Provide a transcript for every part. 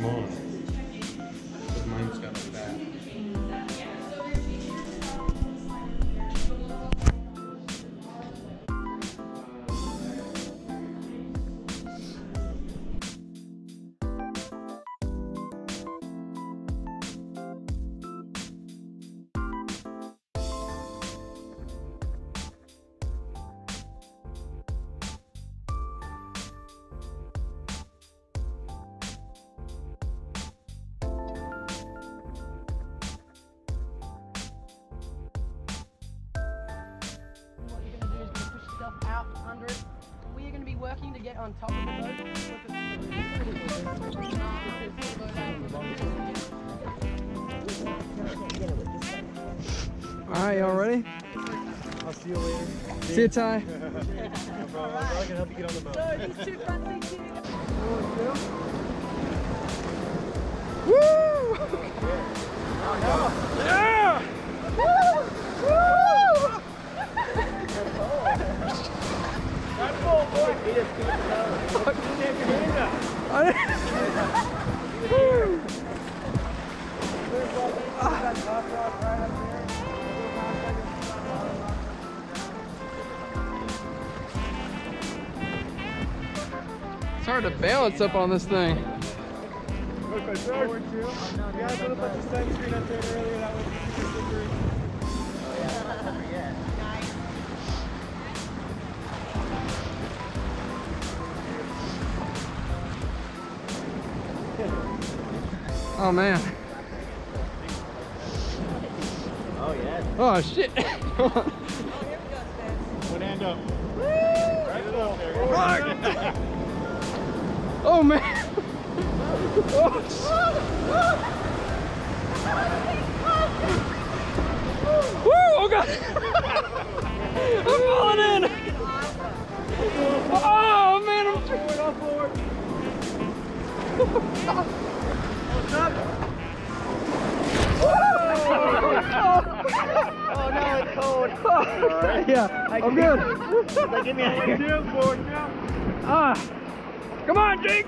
Come. Working to get on top of the boat. All right, y'all ready? I'll see you later. See you, Ty. No problem. I can help you get on the boat. So these two front seats here. It's hard to balance up on this thing. Oh man. Oh, yeah. Oh shit. One hand up. Right up there. oh man. Oh. Woo! Oh god. I'm falling in. Oh man, I'm Forward, all forward. Oh, no, it's yeah, I'm good. Like, give me a hand. Two, forward. Ah, come on, Jake.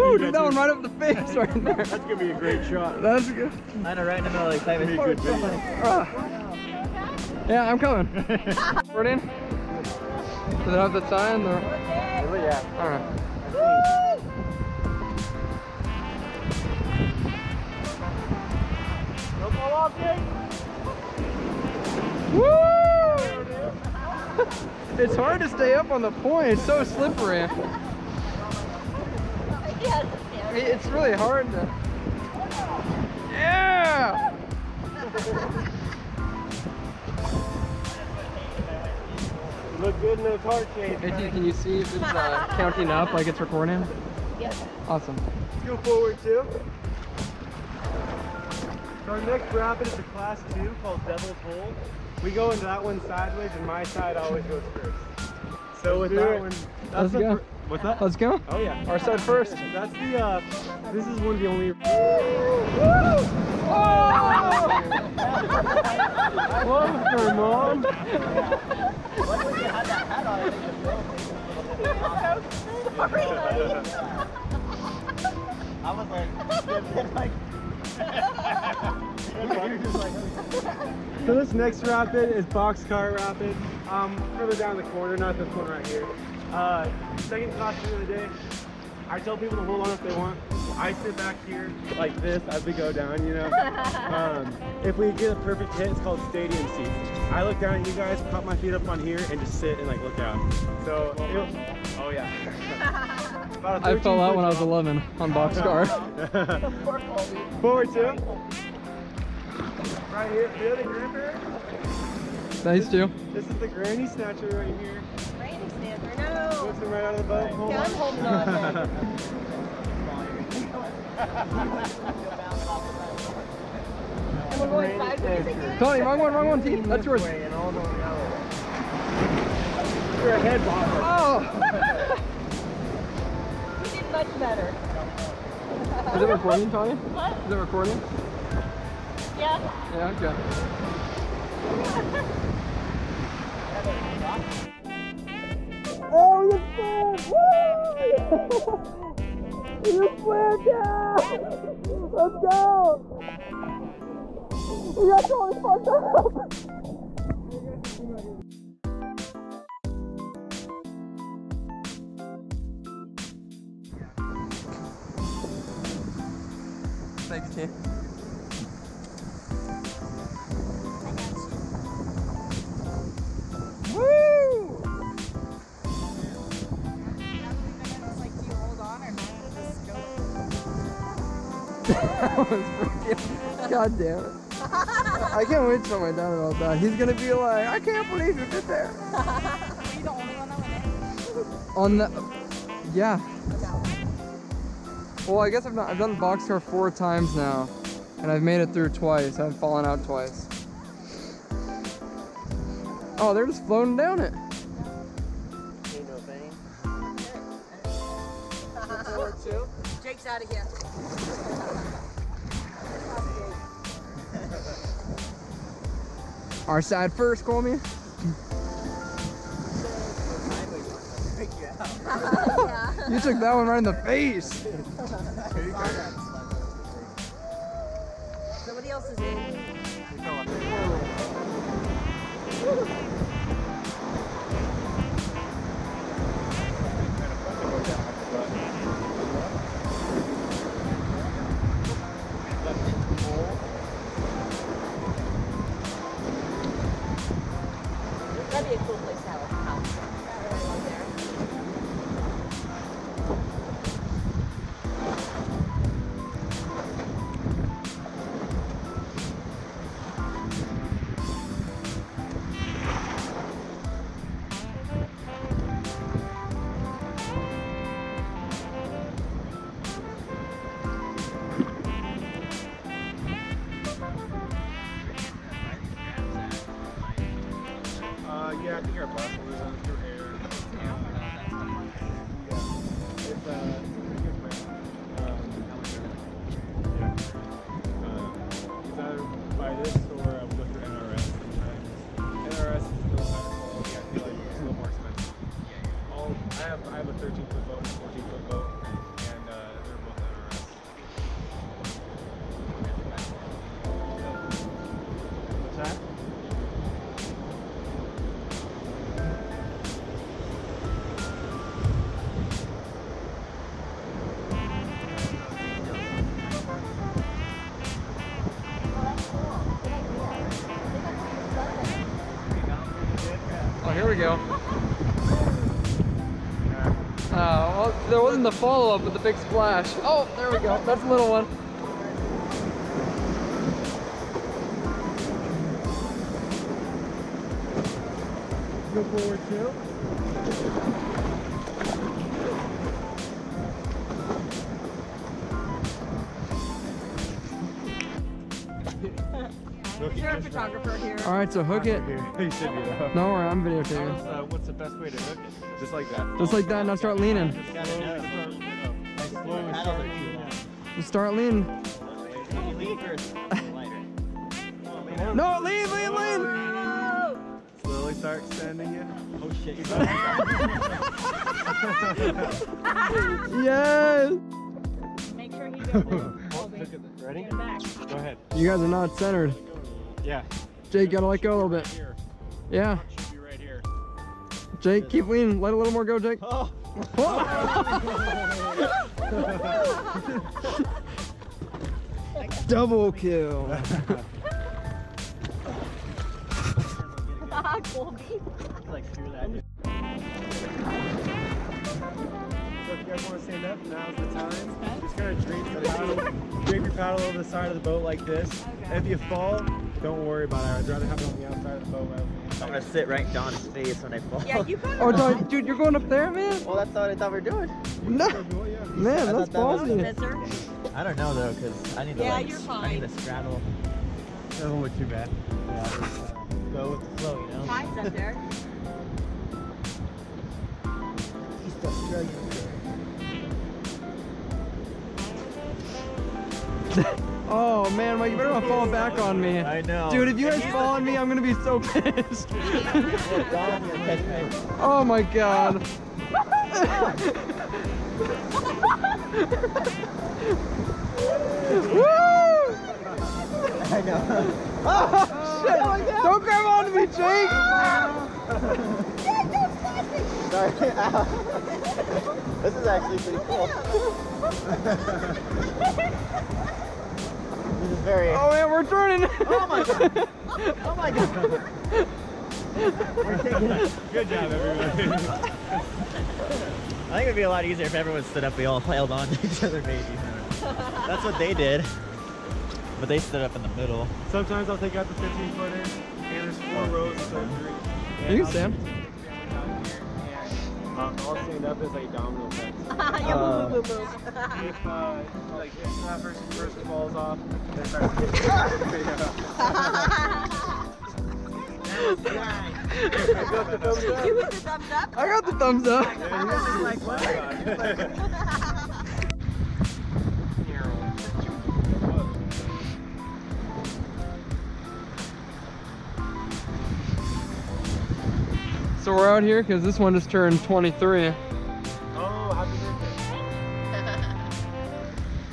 Ooh, dude, that one right up the face right there. That's gonna be a great shot. That's good. I know, right in the middle of the excitement. Be a good video. Ah. Yeah, I'm coming. We're in. Does it have the sign? Or... yeah. All right. Woo! it's hard to stay up on the point. It's so slippery. It's really hard to. Yeah! Look good in those heart shapes. Casey, can you see if it's uh, counting up like it's recording? Yes. Awesome. Let's go forward two. So our next rapid is a class two called Devil's Hole. We go into that one sideways and my side always goes first. So with that one, that's Let's the go. What's that? Let's go. Oh yeah. Our side first. That's the, uh, this is one of the only... Closer, Mom! I was like, like, So this next rapid is Boxcar Rapid. Um, further down the corner, not this one right here. Uh, second costume of the day. I tell people to hold on if they want. I sit back here like this as we go down, you know. Um, if we get a perfect hit, it's called stadium seats. I look down at you guys, pop my feet up on here, and just sit and like look out. So, it'll- oh yeah. About a I fell out when I was 11 on boxcar. drop. Forward two. Right here, feel the gripper. Nice too. This is the granny snatcher right here. Granny snatcher, no. Puts him right out of the boat. Hold Yeah, I'm holding on. then. And we're going sideways again? Tony, wrong one, wrong one, T. That's yours. Way and all going the other. You're a head bobber. Oh! You did much better. Is it recording, Tony? What? Is it recording? Yeah. Yeah, okay. Oh, the fun! Woo! You slammed down! Let's go! We got totally fucked up! That was freaking. God damn it. I can't wait to tell my dad about that. He's gonna be like, I can't believe you did that. On the. Yeah. Well, I guess I've not. I've done boxcar four times now, and I've made it through twice. I've fallen out twice. Oh, they're just floating down it. Jake's out again. Our side first, call me. You took that one right in the face. Somebody else is we go. Uh, well, there wasn't the follow-up with the big splash. Oh, there we go. That's a little one. Go forward too. You're a photographer here. All right, so hook it. you should be. No worry, I'm videotaping. Uh, what's the best way to hook it? Just like that. Just like that, now start leaning. Gotta know. Slowly Paddles start. are too long. Just start leaning. You lean first. Lighter. No, lean, lean, lean. Slowly start extending it. Oh shit. Yes. Make sure he goes in. Look at this. Ready? Go ahead. You guys are not centered. Yeah. Jake, gotta let go a little bit. Here. Yeah. Should be right here. Jake, keep leaning. Let a little more go, Jake. Oh. Double kill. Colby. Like screw that. So if you guys want to stand up, now's the time. Just kind of drape your paddle, drape your paddle over the side of the boat like this. And if you fall, don't worry about it. I'd rather have it on the outside of the boat. rather than the I'm gonna sit right in Don's face when I fall. Yeah, you kind Oh, of. no, dude, you're going up there, man? Well, that's what I thought we were doing. No. Man, I that's thought that was- ballsy. Spencer. I don't know though, cause I need to Yeah, like, you're fine. I need fine. to straddle. Doesn't look too bad. Yeah, just, uh, go with the flow, you know. Time's up there. East Australia. Oh, man, Mike, you better not fall back on me. I know. Dude, if you guys fall on me, I'm gonna be so pissed. Don, you're catch me. oh my god. Woo! I know. Oh, shit. Don't grab onto me, Jake. Sorry. this is actually pretty cool. This is very. Oh man, we're turning. Oh my god. Oh my god. We're taking it. Good job, everybody. I think it'd be a lot easier if everyone stood up. We all held on to each other, maybe. That's what they did. But they stood up in the middle. Sometimes I'll take out the 15 footer, and there's four oh. rows instead of three. And You I'll Sam. just stand down here, and, I'll stand up as like domino effects. yeah, Uh, move, move, move. if uh, like if that person, person falls off, then starts you with the thumbs up? I got the thumbs up. So we're out here because this one just turned 23. Oh, happy birthday.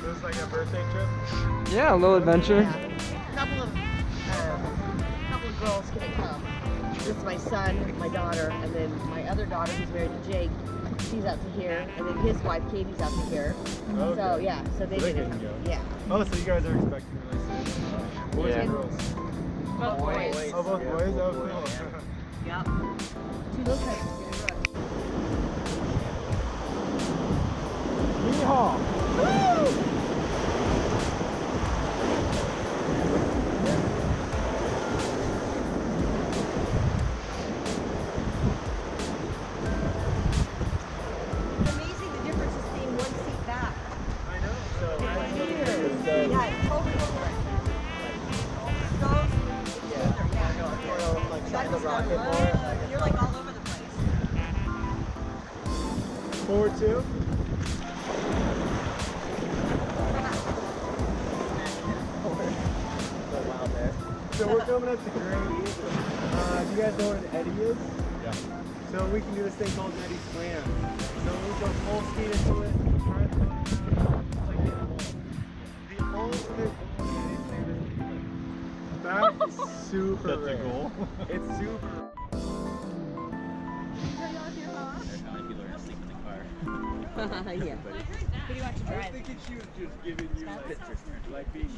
This is like a birthday trip. Yeah, a little adventure. A couple of, um, couple of girls can come. This is my son, my daughter, and then my other daughter who's married to Jake. She's out to here, and then his wife Katie's out to here. Okay. So yeah, so they So they did can go. Yeah. Oh, so you guys are expecting really soon. Boys Yeah. and girls? Both boys. Oh, both boys? Oh, boys. cool. Yep. Two little kids. Yeehaw! It's what is? Yeah. So we can do this thing called an eddy slam. So we go full speed into it, try to like hit a hole. The ultimate goal of an eddy slam is to flip. That is super That's a rare. goal. It's super yeah. I was thinking she was just giving you like, like being